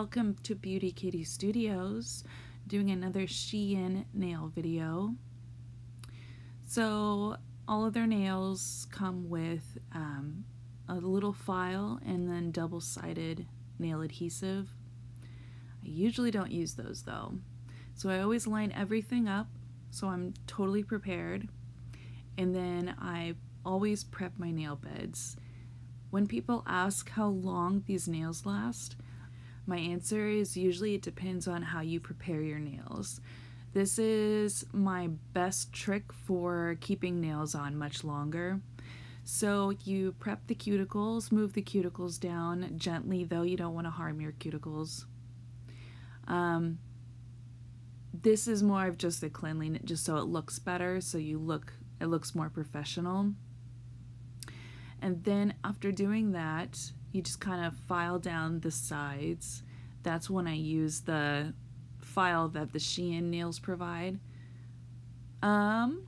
welcome to Beauty Kitty Studios, doing another Shein nail video. So all of their nails come with um, a little file and then double-sided nail adhesive. I usually don't use those though. So I always line everything up so I'm totally prepared. And then I always prep my nail beds. When people ask how long these nails last, my answer is usually it depends on how you prepare your nails. This is my best trick for keeping nails on much longer. So you prep the cuticles, move the cuticles down gently though you don't want to harm your cuticles. Um, this is more of just a cleanliness just so it looks better so you look it looks more professional and then after doing that you just kind of file down the sides. That's when I use the file that the Shein nails provide. Um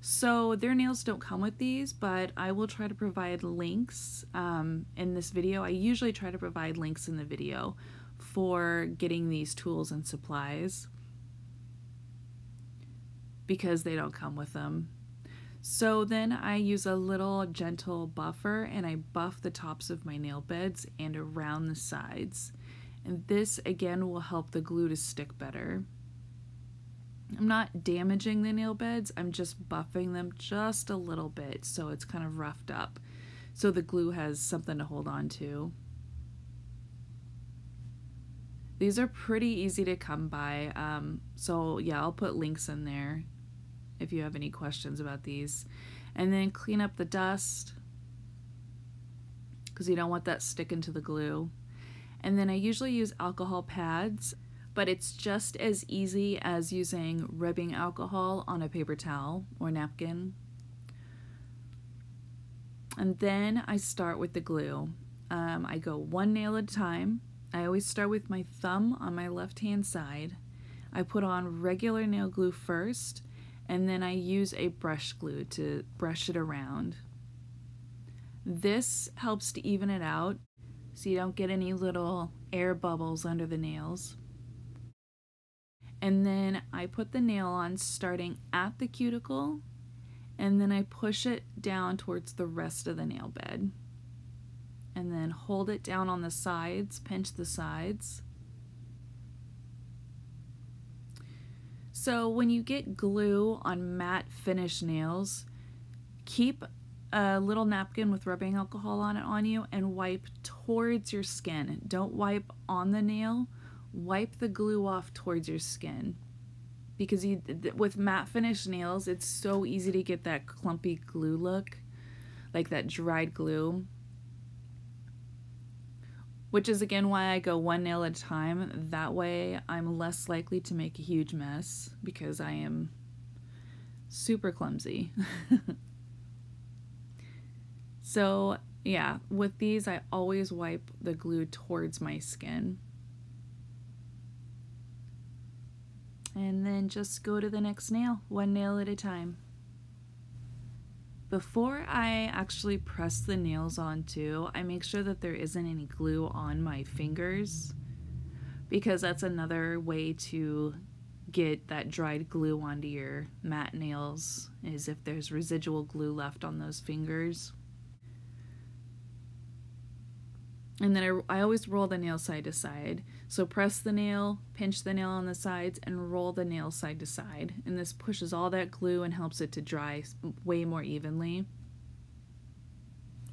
so their nails don't come with these but I will try to provide links um, in this video. I usually try to provide links in the video for getting these tools and supplies because they don't come with them. So then I use a little gentle buffer and I buff the tops of my nail beds and around the sides. And this again will help the glue to stick better. I'm not damaging the nail beds, I'm just buffing them just a little bit so it's kind of roughed up so the glue has something to hold on to. These are pretty easy to come by, um, so yeah, I'll put links in there if you have any questions about these. And then clean up the dust because you don't want that sticking to the glue. And then I usually use alcohol pads, but it's just as easy as using rubbing alcohol on a paper towel or napkin. And then I start with the glue. Um, I go one nail at a time. I always start with my thumb on my left hand side. I put on regular nail glue first and then I use a brush glue to brush it around. This helps to even it out so you don't get any little air bubbles under the nails. And then I put the nail on starting at the cuticle and then I push it down towards the rest of the nail bed. And then hold it down on the sides, pinch the sides. So when you get glue on matte finish nails, keep a little napkin with rubbing alcohol on it on you and wipe towards your skin. Don't wipe on the nail, wipe the glue off towards your skin. Because you, with matte finish nails, it's so easy to get that clumpy glue look, like that dried glue which is again why I go one nail at a time. That way I'm less likely to make a huge mess because I am super clumsy. so yeah, with these I always wipe the glue towards my skin. And then just go to the next nail, one nail at a time. Before I actually press the nails onto, I make sure that there isn't any glue on my fingers because that's another way to get that dried glue onto your matte nails is if there's residual glue left on those fingers. And then I, I always roll the nail side to side. So press the nail, pinch the nail on the sides, and roll the nail side to side. And this pushes all that glue and helps it to dry way more evenly.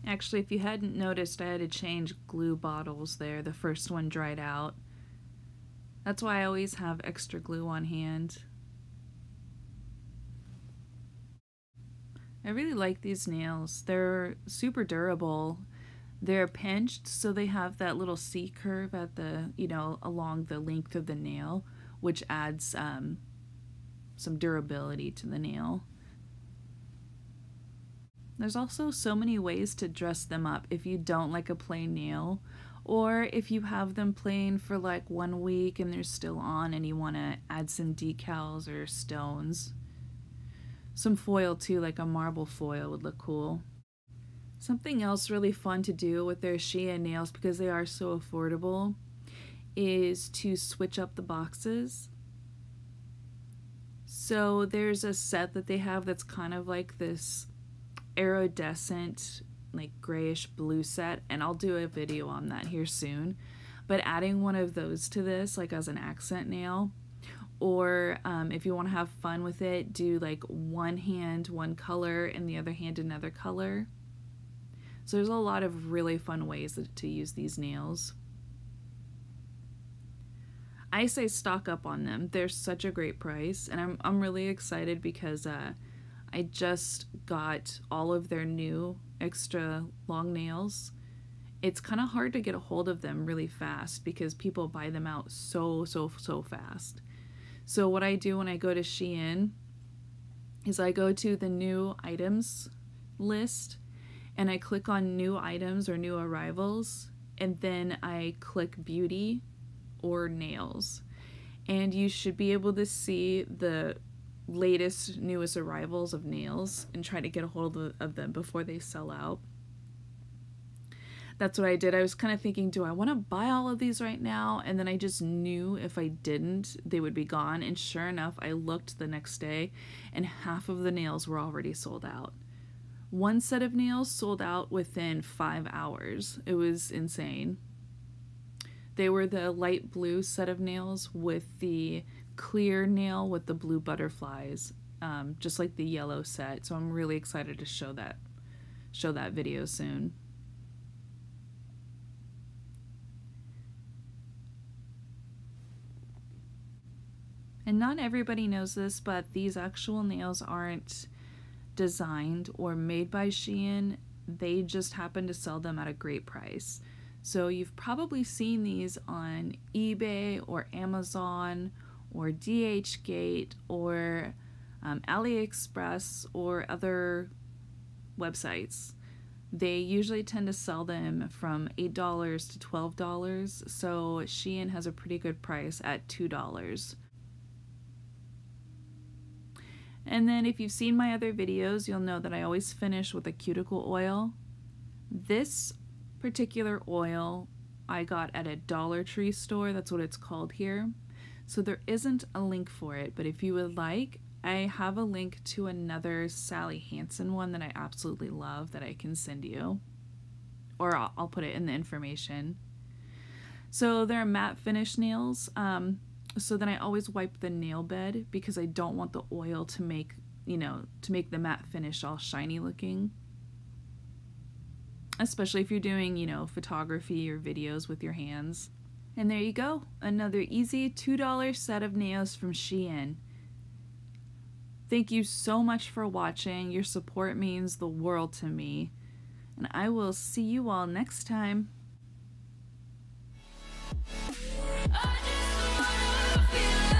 Actually, if you hadn't noticed, I had to change glue bottles there. The first one dried out. That's why I always have extra glue on hand. I really like these nails. They're super durable they're pinched so they have that little C curve at the, you know, along the length of the nail, which adds um, some durability to the nail. There's also so many ways to dress them up if you don't like a plain nail or if you have them plain for like one week and they're still on and you want to add some decals or stones. Some foil too, like a marble foil would look cool. Something else really fun to do with their Shein nails because they are so affordable is to switch up the boxes. So there's a set that they have that's kind of like this iridescent, like grayish blue set, and I'll do a video on that here soon. But adding one of those to this, like as an accent nail, or um, if you want to have fun with it, do like one hand one color and the other hand another color. So there's a lot of really fun ways to use these nails. I say stock up on them. They're such a great price, and I'm, I'm really excited because uh, I just got all of their new extra long nails. It's kind of hard to get a hold of them really fast because people buy them out so, so, so fast. So what I do when I go to Shein is I go to the new items list and I click on new items or new arrivals and then I click beauty or nails. And you should be able to see the latest, newest arrivals of nails and try to get a hold of them before they sell out. That's what I did. I was kind of thinking, do I want to buy all of these right now? And then I just knew if I didn't, they would be gone. And sure enough, I looked the next day and half of the nails were already sold out. One set of nails sold out within five hours. It was insane. They were the light blue set of nails with the clear nail with the blue butterflies, um, just like the yellow set. So I'm really excited to show that show that video soon. And not everybody knows this, but these actual nails aren't designed or made by Shein. They just happen to sell them at a great price. So you've probably seen these on eBay or Amazon or DHgate or um, AliExpress or other websites. They usually tend to sell them from $8 to $12, so Shein has a pretty good price at $2. And then if you've seen my other videos, you'll know that I always finish with a cuticle oil. This particular oil I got at a Dollar Tree store. That's what it's called here. So there isn't a link for it, but if you would like, I have a link to another Sally Hansen one that I absolutely love that I can send you. Or I'll, I'll put it in the information. So they're matte finish nails. Um, so then I always wipe the nail bed because I don't want the oil to make, you know, to make the matte finish all shiny looking especially if you're doing, you know, photography or videos with your hands. And there you go, another easy $2 set of nails from Shein. Thank you so much for watching. Your support means the world to me. And I will see you all next time feel